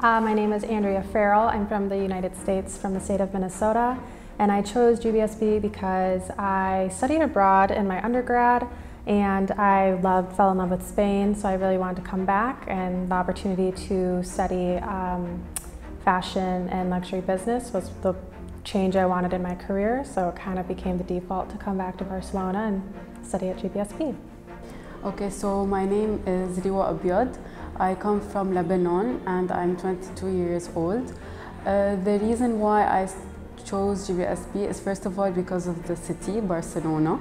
Uh, my name is Andrea Farrell. I'm from the United States, from the state of Minnesota. And I chose GBSB because I studied abroad in my undergrad and I loved, fell in love with Spain, so I really wanted to come back and the opportunity to study um, fashion and luxury business was the change I wanted in my career, so it kind of became the default to come back to Barcelona and study at GBSB. Okay, so my name is Riwa Abiad. I come from Lebanon and I'm 22 years old. Uh, the reason why I chose GBSB is first of all because of the city, Barcelona.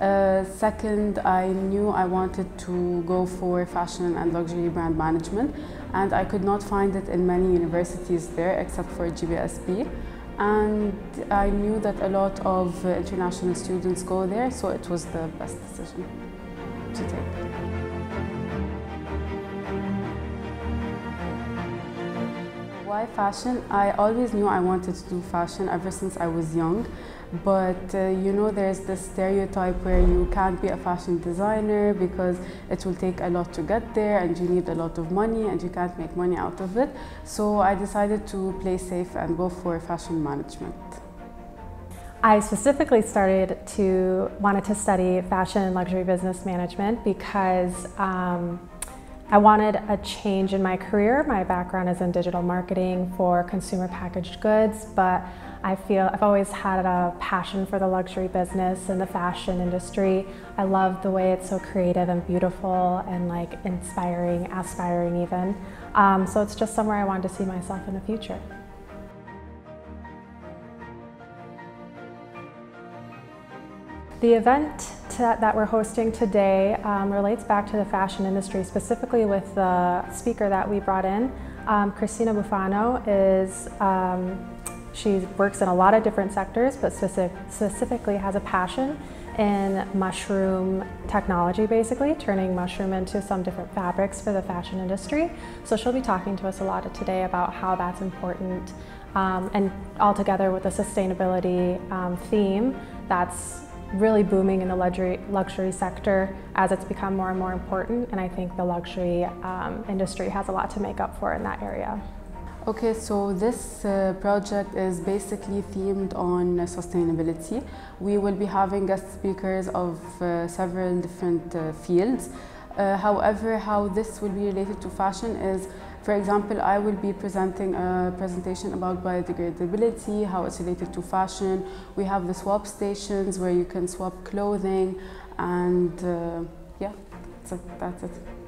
Uh, second, I knew I wanted to go for fashion and luxury brand management and I could not find it in many universities there except for GBSB. And I knew that a lot of uh, international students go there, so it was the best decision to take. Why fashion? I always knew I wanted to do fashion ever since I was young. But uh, you know, there's this stereotype where you can't be a fashion designer because it will take a lot to get there and you need a lot of money and you can't make money out of it. So I decided to play safe and go for fashion management. I specifically started to wanted to study fashion and luxury business management because um, I wanted a change in my career. My background is in digital marketing for consumer packaged goods, but I feel I've always had a passion for the luxury business and the fashion industry. I love the way it's so creative and beautiful and like inspiring, aspiring even. Um, so it's just somewhere I wanted to see myself in the future. The event that we're hosting today um, relates back to the fashion industry, specifically with the speaker that we brought in. Um, Cristina Bufano is, um, she works in a lot of different sectors, but specific, specifically has a passion in mushroom technology, basically, turning mushroom into some different fabrics for the fashion industry. So she'll be talking to us a lot today about how that's important um, and altogether with the sustainability um, theme, that's really booming in the luxury, luxury sector as it's become more and more important and I think the luxury um, industry has a lot to make up for in that area. Okay, so this uh, project is basically themed on sustainability. We will be having guest speakers of uh, several different uh, fields. Uh, however, how this will be related to fashion is for example, I will be presenting a presentation about biodegradability, how it's related to fashion. We have the swap stations where you can swap clothing and uh, yeah, that's it. That's it.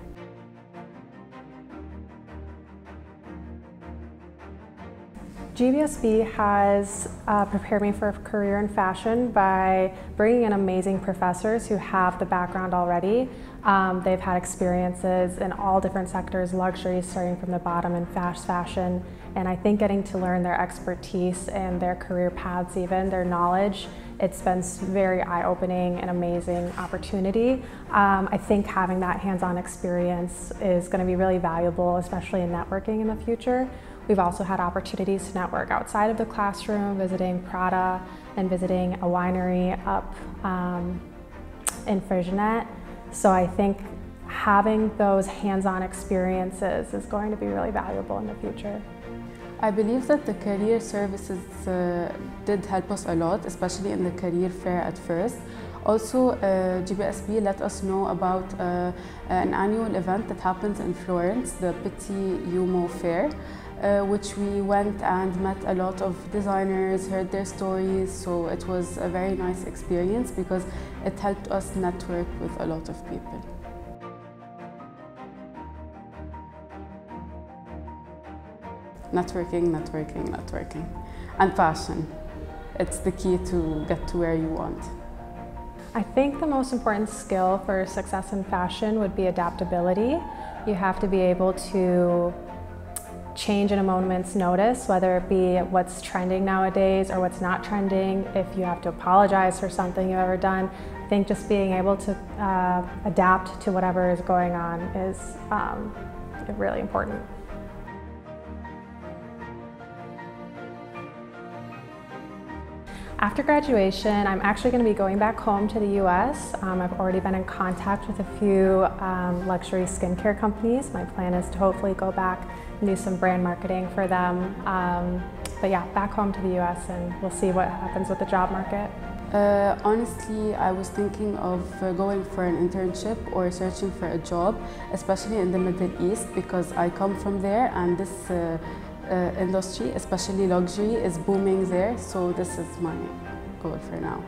GBSB has uh, prepared me for a career in fashion by bringing in amazing professors who have the background already. Um, they've had experiences in all different sectors, luxury starting from the bottom and fast fashion, and I think getting to learn their expertise and their career paths even, their knowledge, it's been very eye-opening and amazing opportunity. Um, I think having that hands-on experience is going to be really valuable, especially in networking in the future. We've also had opportunities to network outside of the classroom, visiting Prada and visiting a winery up um, in Freixenet. So I think having those hands-on experiences is going to be really valuable in the future. I believe that the career services uh, did help us a lot, especially in the career fair at first. Also, uh, GBSB let us know about uh, an annual event that happens in Florence, the Pitti Uomo Fair uh, which we went and met a lot of designers, heard their stories. So it was a very nice experience because it helped us network with a lot of people. Networking, networking, networking. And passion. It's the key to get to where you want. I think the most important skill for success in fashion would be adaptability. You have to be able to change in a moment's notice, whether it be what's trending nowadays or what's not trending, if you have to apologize for something you've ever done. I think just being able to uh, adapt to whatever is going on is um, really important. After graduation, I'm actually going to be going back home to the US. Um, I've already been in contact with a few um, luxury skincare companies. My plan is to hopefully go back and do some brand marketing for them. Um, but yeah, back home to the US and we'll see what happens with the job market. Uh, honestly, I was thinking of uh, going for an internship or searching for a job, especially in the Middle East, because I come from there and this uh, uh, industry, especially luxury, is booming there. So this is my goal for now.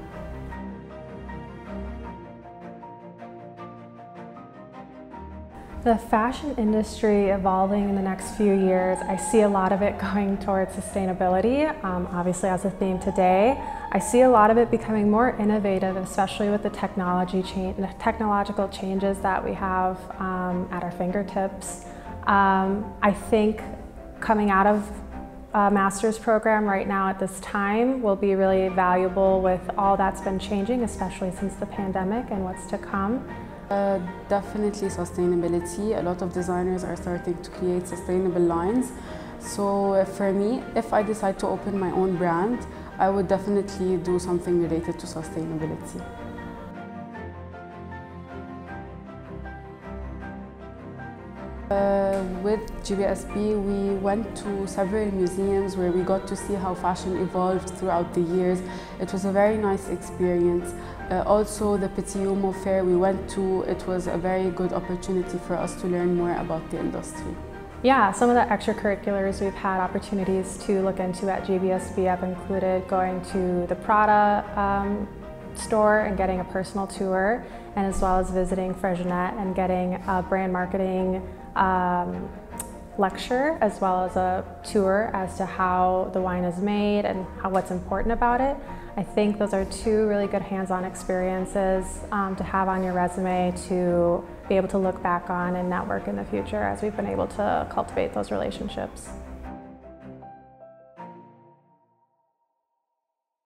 The fashion industry evolving in the next few years, I see a lot of it going towards sustainability, um, obviously as a theme today. I see a lot of it becoming more innovative, especially with the technology change, the technological changes that we have um, at our fingertips. Um, I think coming out of a master's program right now at this time will be really valuable with all that's been changing, especially since the pandemic and what's to come. Uh, definitely sustainability. A lot of designers are starting to create sustainable lines. So uh, for me, if I decide to open my own brand, I would definitely do something related to sustainability. Uh, with GBSB, we went to several museums where we got to see how fashion evolved throughout the years. It was a very nice experience. Uh, also, the Pitti Uomo fair we went to, it was a very good opportunity for us to learn more about the industry. Yeah, some of the extracurriculars we've had opportunities to look into at GBSB have included going to the Prada um, store and getting a personal tour, and as well as visiting Freixenet and getting a brand marketing um, lecture as well as a tour as to how the wine is made and how, what's important about it. I think those are two really good hands-on experiences um, to have on your resume to be able to look back on and network in the future as we've been able to cultivate those relationships.